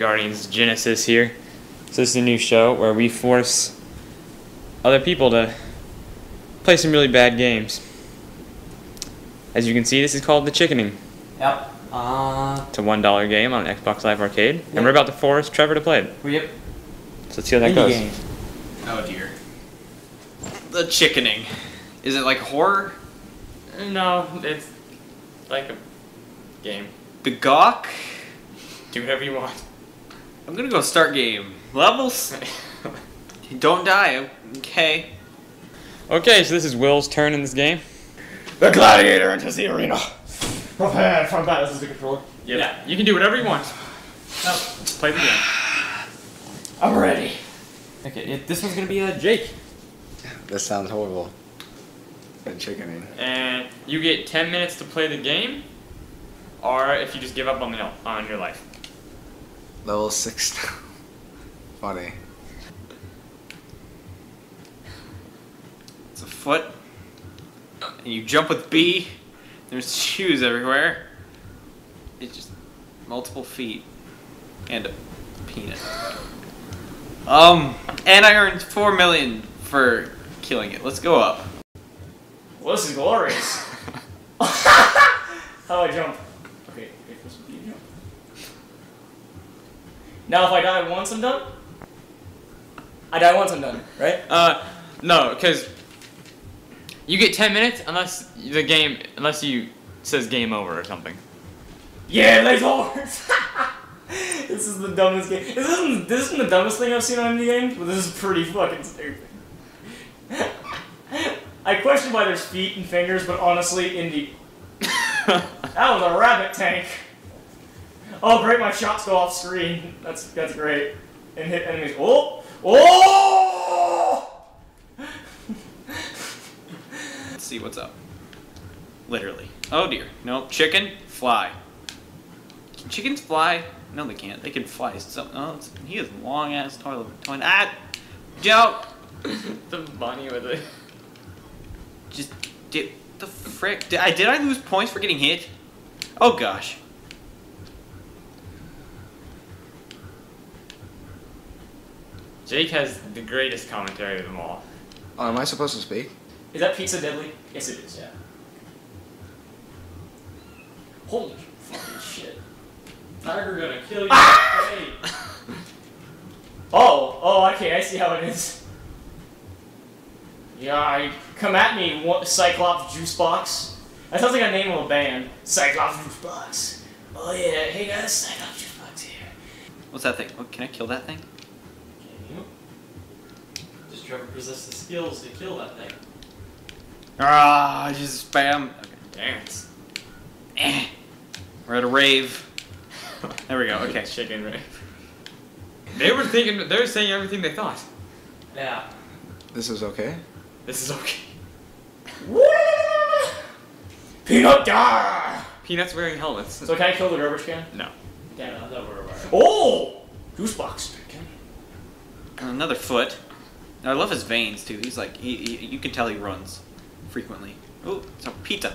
Hey, it's Game Guardians Genesis here. So this is a new show where we force other people to play some really bad games. As you can see, this is called the Chickening. Yep. Uh, It's a one dollar game on Xbox Live Arcade, and we're about to force Trevor to play it. yep. So let's see how that Indie goes. game. Oh dear. The chickening. Is it like horror? No, it's like a game. The gawk? Do whatever you want. I'm gonna go start game. Levels? Don't die, okay. okay, so this is Will's turn in this game. The gladiator enters the arena. Prepare from battle. This is the controller. Yeah, you can do whatever you want. No. Play the game. I'm ready. Okay, yeah, this one's gonna be uh, Jake. This sounds horrible. And chickening. and you get 10 minutes to play the game or if you just give up on the on your life Level six. Funny. It's a foot. And you jump with B. There's shoes everywhere. It's just multiple feet. And a penis. Um, and I earned four million for killing it. Let's go up. Well, this is glorious. How I jump? Okay, okay, this would be a jump. Now, if I die once, I'm done. I die once, I'm done, right? uh no because you get 10 minutes unless the game unless you says game over or something Yeah, legs horse. this is the dumbest game. This isn't this isn't the dumbest thing I've seen on any game, but this is pretty fucking stupid. I question why there's feet and fingers, but honestly, indie. That was a rabbit tank. Oh great, my shots go off screen. That's that's great. And hit enemies. Oh! Oh! Let's see what's up. Literally. Oh dear. No, chicken, fly. Can chickens fly? No, they can't. They can fly. So, oh, it's, he has long ass toilet. toilet. Ah! Joe! the bunny with it Just did the frick? Did I did I lose points for getting hit? Oh gosh. Jake has the greatest commentary of them all Oh, am I supposed to speak? Is that pizza deadly? Yes, it is. Yeah. Holy fucking shit. tiger gonna kill you Oh, oh, okay, I see how it is. Yeah, I come at me, one- Cyclops Juice Box. That sounds like a name of a band. Cyclops Juice Box. Oh yeah, hey guys, Cyclops Juice Box here. What's that thing? Oh, can I kill that thing? Does Trevor possess the skills to kill that thing? Ah, I just spam. Okay. dance Eh. We're at a rave. There we go. Okay. chicken rave. they were thinking they were saying everything they thought Yeah. This is okay? this is okay Peanut die! peanuts wearing helmets So can I kill the garbage can? no Damn it. I thought we were right. Oh! Juice Box. Another foot. I love his veins too. He's like he, he, you can tell he runs frequently. Oh, so pizza.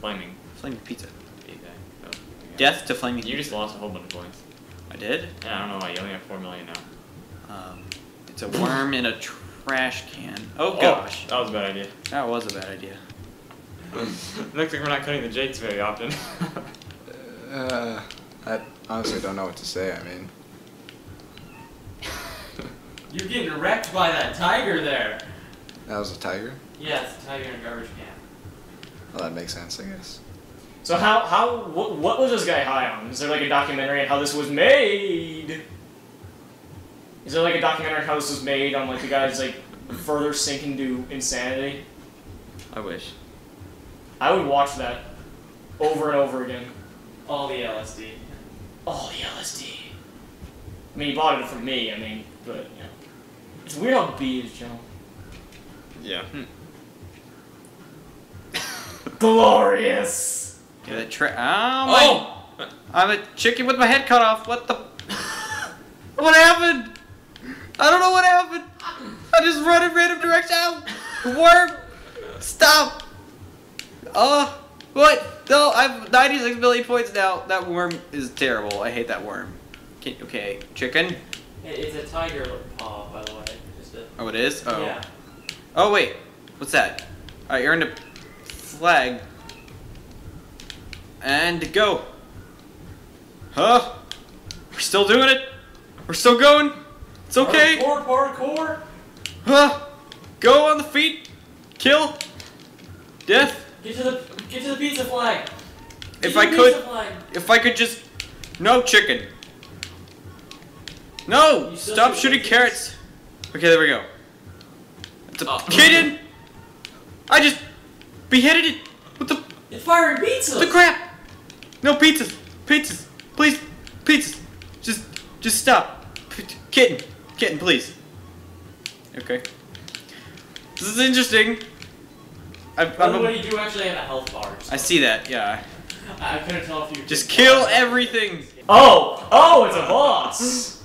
flaming Flaming pizza. feedback. Oh, Death to flaming. You just lost a whole bunch of points. I did. Yeah, I don't know why you only have four million now. Um, it's a worm in a trash can. Oh gosh, that was a bad idea. that was a bad idea. Looks like we're not cutting the Jakes very often. Uh, I honestly don't know what to say. I mean, You're getting wrecked by that tiger there. that was a tiger. Yeah, it's a tiger in a garbage can. Well, that makes sense, I guess. So how how what, what was this guy high on? Is there like a documentary on how this was made? Is there like a documentary on how this was made on like the guy's like further sinking to insanity? I wish. I would watch that over and over again. All the LSD. All the LSD. I mean, he bought it from me. I mean, but you know, it's weird how B is, Joe. Yeah. Glorious. Yeah, that tra- oh my! I'm a chicken with my head cut off. What the? what happened? I don't know what happened. I just run in random direction. Ow! Worm! Stop! Oh, what? No, I've 96 million points now. That worm is terrible. I hate that worm. Can, okay, chicken. It, it's a tiger paw, by the way. A, Oh, it is. Oh. Yeah. Oh wait, what's that? I earned a flag. And go. Huh? We're still doing it. We're still going. It's okay. Parkour, parkour. Huh? Go on the feet. Kill. Death. Get to the get to the pizza flag. Get If to I the could, Pizza flag. if I could just, no chicken. No, stop shooting carrots. Okay, there we go. It's a Oh. kitten. I just beheaded it. What the? It's firing pizza. The crap! No pizzas! Pizzas! Please! Pizzas! Just just stop. P- Kitten! Kitten, please. Okay. This is interesting. I, By the way, you do actually have a health bar. so I see that, yeah. I couldn't tell if you Just kill everything! Oh! Oh, it's a boss!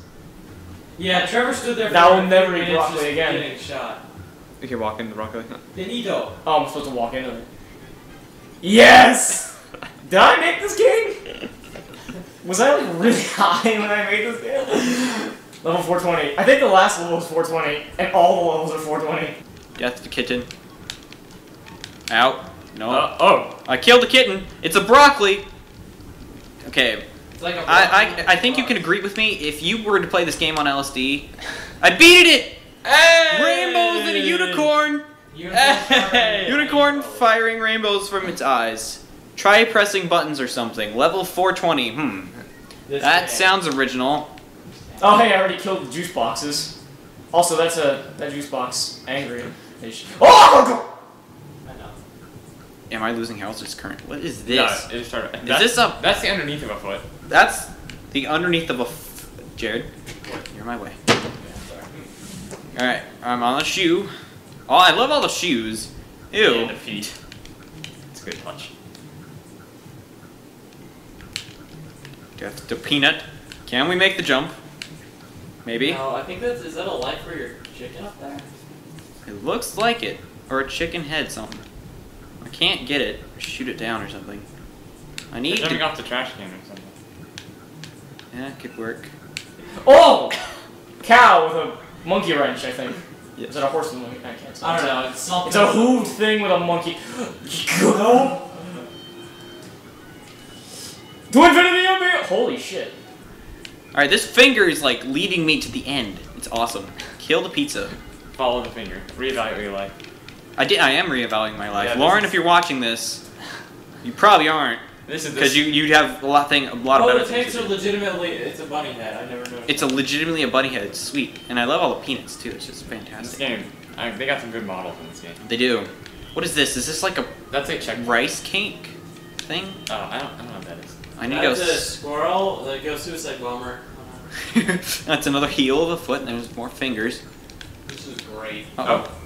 Yeah, Trevor stood there. For That will never three eat minutes broccoli just again. Getting shot. We can walk into the broccoli. Benito. Oh, I'm supposed to walk into it. Yes! Did I make this game? Was I like really high when I made this game? Level 420. I think the last level was 420, and all the levels are 420. Death to kitten. Out. No. Uh, oh. I killed the kitten. It's a broccoli. Okay, It's like a I, I, I think you can agree with me. If you were to play this game on LSD, I beat it! Hey! Rainbows and a unicorn! Unicorn. Unicorn firing rainbows from its eyes. Try pressing buttons or something. Level 420. Hmm. This That man. sounds original. Oh, hey, I already killed the juice boxes. Also, that's a that juice box angry. Oh! I know. Am I losing health? Is current? What is this? No, it started. Is that's- this a- That's the underneath of a foot. That's the underneath of a. F- Jared, you're my way. Yeah, sorry. All right, I'm on a shoe. Oh, I love all the shoes. Ew. And the feet. It's a good punch. Death the peanut. Can we make the jump? Maybe. No, I think that's is that a life for your chicken up there? It looks like it. Or a chicken head something. I can't get it. Shoot it down or something. I They're need jumping to. off the trash can or something. Yeah, could work. Oh! Cow with a monkey wrench, I think. Yes. Is it a horse with a monkey? I can't tell. I don't know. It's something. It's a hooved thing with a monkey. Go! To infinity and beyond! Holy shit. Alright, this finger is like leading me to the end. It's awesome. Kill the pizza. Follow the finger. Reevaluate your life. I did. I am reevaluating my life. Yeah, Lauren, is- if you're watching this, you probably aren't, This is because this. you you have a lot thing a lot of Oh, better the things tanks to are do. legitimately. It's a bunny head. I never noticed. It's a legitimately a bunny head. It's sweet, and I love all the peanuts too. It's just fantastic. this fantastic. game. I, they got some good models in this game. They do. What is this? Is this like a That's a check. rice cake thing? Oh, I don't. I don't know what that is. I need to go. That's a s- squirrel. That goes suicide bomber. That's another heel of a foot, and there's more fingers. This is great. Uh-oh. Is that the name?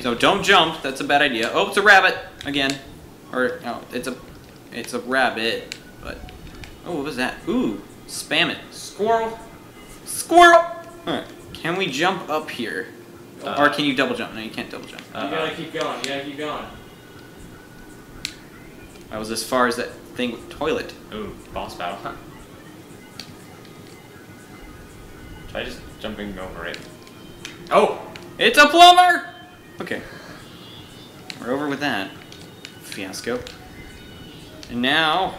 So don't jump. That's a bad idea. Oh, it's a rabbit again, or no, it's a, it's a rabbit. But oh, what was that? Ooh, spam it. Squirrel. Squirrel. Alright, can we jump up here, Uh, or can you double jump? No, you can't double jump. You Uh, gotta keep going. You gotta keep going. I was as far as that thing with toilet. Ooh, boss battle. Huh. Try just jumping over it. Oh! It's a plumber. Okay, we're over with that fiasco. And now,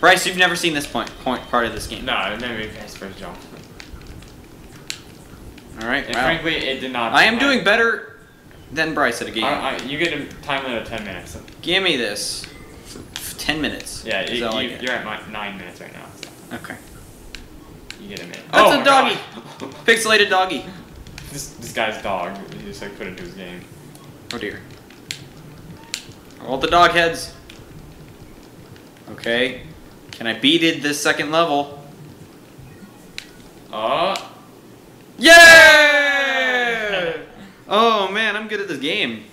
Bryce, you've never seen this point point part of this game. No, maybe his first jump. All right. And wow. frankly, it did not. I am doing better than Bryce at a game. I, I, you get a time limit of 10 minutes. Give me this. Ten minutes. Yeah, you, all I you, get. you're at my, 9 minutes right now. So Okay. you get a minute. That's oh, a doggy. Pixelated doggy. This, this guy's dog, he just like put into his game. Oh dear. All the dog heads. Okay. Can I beat it this second level? Oh! Yeah! oh man, I'm good at this game.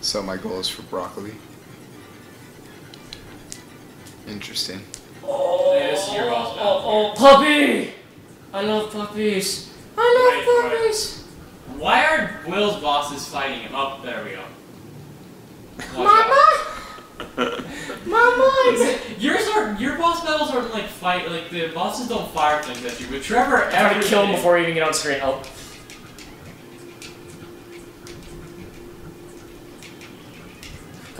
So my goal is for broccoli. Interesting. Oh, Yeah, this is your boss oh, oh, oh, puppy! I love puppies. I love puppies? Why are Will's bosses fighting him? Oh, there we go. Watch Mama! Mama! Yours are your boss battles are like fight like the bosses don't fire things at you, but Trevor I'm trying to kill him before he even get on screen. Oh.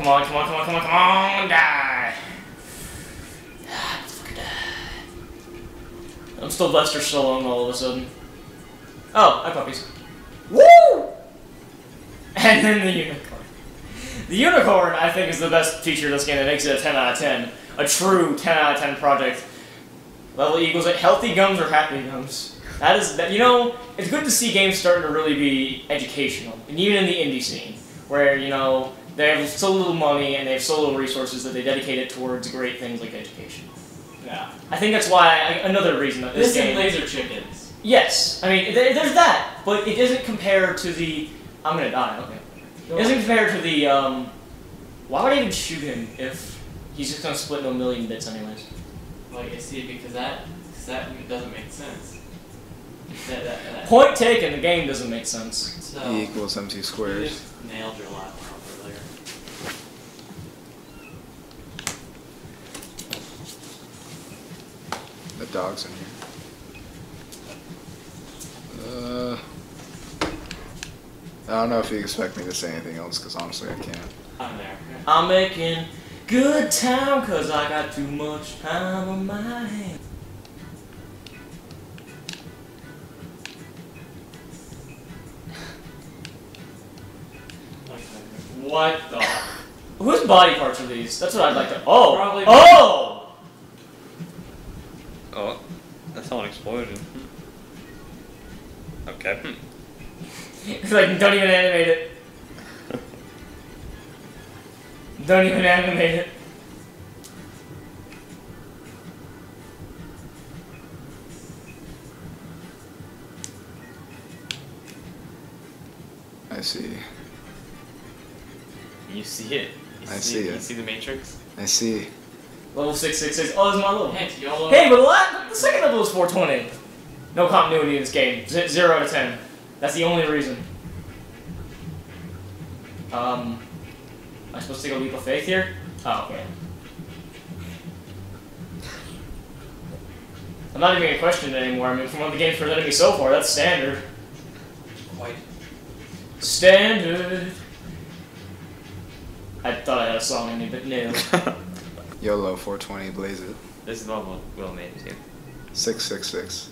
Come on, come on, come on, come on, come on, die! Fucking die. I'm still Lester Stallone all of a sudden. Oh, hi puppies. Woo! And then the unicorn. The unicorn, I think, is the best feature of this game that makes it a 10 out of 10. A true 10 out of 10 project. Level equals it. Healthy gums or happy gums. That is, that, you know, it's good to see games starting to really be educational. And even in the indie scene, where, you know, they have so little money and they have so little resources that they dedicate it towards great things like education. Yeah. I think that's why, I, another reason that this, This game... and laser chickens. Yes, I mean, there, there's that, but it doesn't compare to the... I'm gonna die, okay. It doesn't compare to the, um... Why would I even shoot him if he's just gonna split into a million bits anyways? Like I see, because that, cause that doesn't make sense. That, that, that. Point taken, the game doesn't make sense. So E equals MC you squared. just nailed your last one earlier. The dog's in here. Uh, I don't know if you expect me to say anything else, because honestly, I can't. I'm there. I'm making good time cause I got too much time on my hands. What the? Whose body parts are these? That's what I'd like to. Oh! Probably- Oh! Oh, It's like, don't even animate it. Don't even animate it. I see. You see it. You I see You it. see the Matrix? I see. Level 666. Oh, this is my level. Hint, YOLO. Hey, but the, la- the second level is 420. No continuity in this game. Z- 0 out of 10. That's the only reason. Um, am I supposed to take a leap of faith here? Oh, okay. I'm not even gonna question it anymore. I mean, from what the game's presented me so far, that's standard. Quite. Standard. I thought I had a song in me, but no. YOLO 420, blaze it. this is the level Will made it to. 666.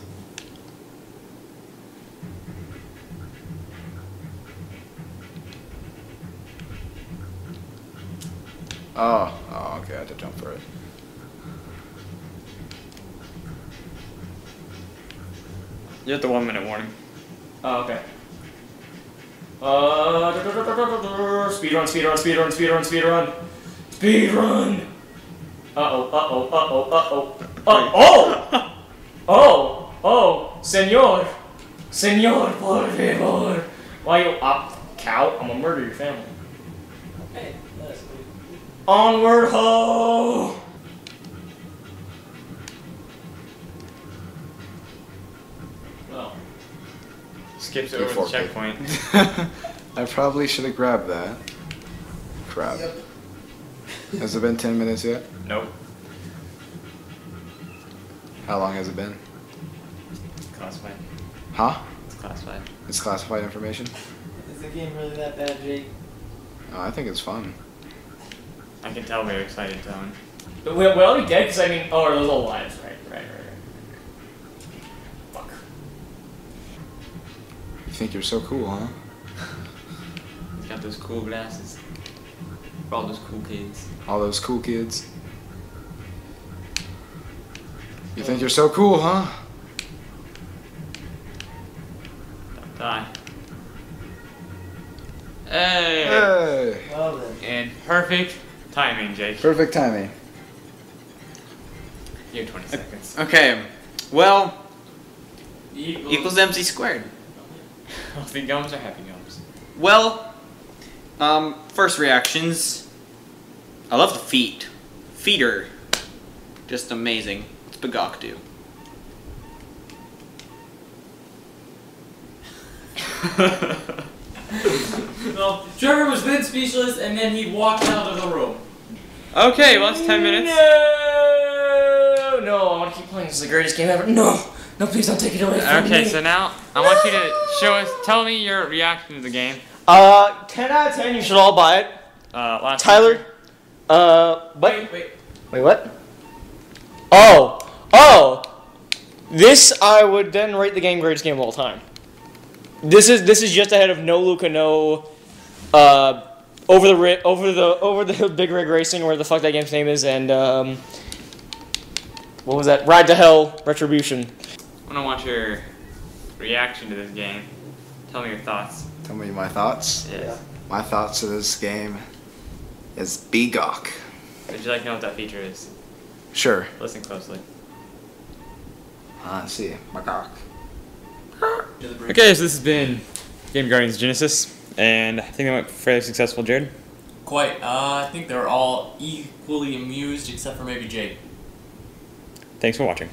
Oh, oh, okay, I had to jump for it. You're at the one minute warning. Oh, okay. Uh, speed run, speed run, speed run, speed run, speed run, speed run. Uh oh, uh oh, uh oh, uh oh, uh oh, oh, oh, senor, senor, por favor. Why you up, cow? I'm gonna murder your family. Hey, that's good. Onward, ho! Well, Skips You over the checkpoint. I probably should have grabbed that. Crap. Has it been 10 minutes yet? Nope. How long has it been? Classified. Huh? It's classified. It's classified information? is the game really that bad, Jake? Oh, I think it's fun. I can tell they're excited, Tone. We, we already dead because I mean, oh, are those all lives? Right, right, right, right. Fuck. You think you're so cool, huh? He's got those cool glasses. For all those cool kids. All those cool kids. You think you're so cool, huh? Don't die. Hey! Hey! Well then. And perfect timing, Jake. Perfect timing. You have 20 seconds. Okay. Well, Equals, equals MC squared. Healthy gums or happy gums? Well, um, first reactions. I love the feet. Feet are just amazing. It's Bagokdu. well, Trevor was then speechless, and then he walked out of the room. Okay, well, it's 10 minutes. No, no, I want to keep playing. This is the greatest game ever. No, no, please don't take it away from me. Okay, so now I want you to show us, tell me your reaction to the game. Uh, 10 out of 10, you should all buy it. Uh, last Tyler, uh, but, Wait, wait. wait, what? Oh, oh, this I would then rate the game greatest game of all time. This is this is just ahead of No Luca No, uh, over the ri- over the over the Big Rig Racing, where the fuck that game's name is, and um, what was that? Ride to Hell Retribution. I don't want your reaction to this game. Tell me your thoughts. Tell me my thoughts. Yes. My thoughts of this game is Begok. Would you like to know what that feature is? Sure. Listen closely. Ah, see. Begok. To. Okay, so this has been Game Guardians Genesis, and I think they went fairly successful, Jared. Quite. Uh, I think they're all equally amused, except for maybe Jake. Thanks for watching.